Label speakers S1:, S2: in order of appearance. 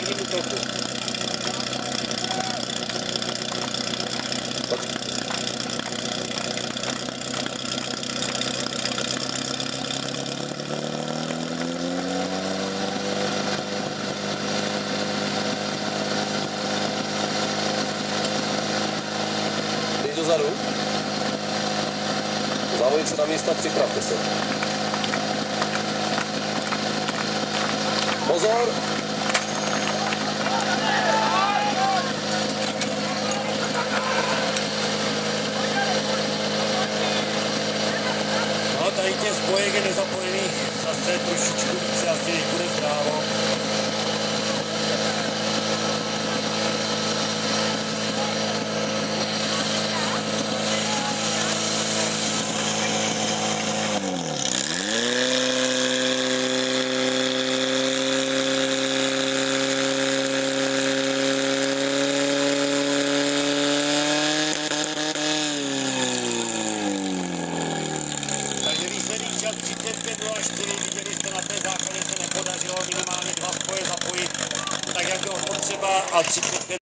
S1: primárnímu toku.
S2: Teď dozadu. Závodnice na místa, připravte se. Pozor!
S1: Tady těch spojek je nezapojených zase trošičku více, asi než 35.04, viděli jste na té základě se nepodařilo minimálně dva spoje zapojit tak, jak bylo potřeba a 35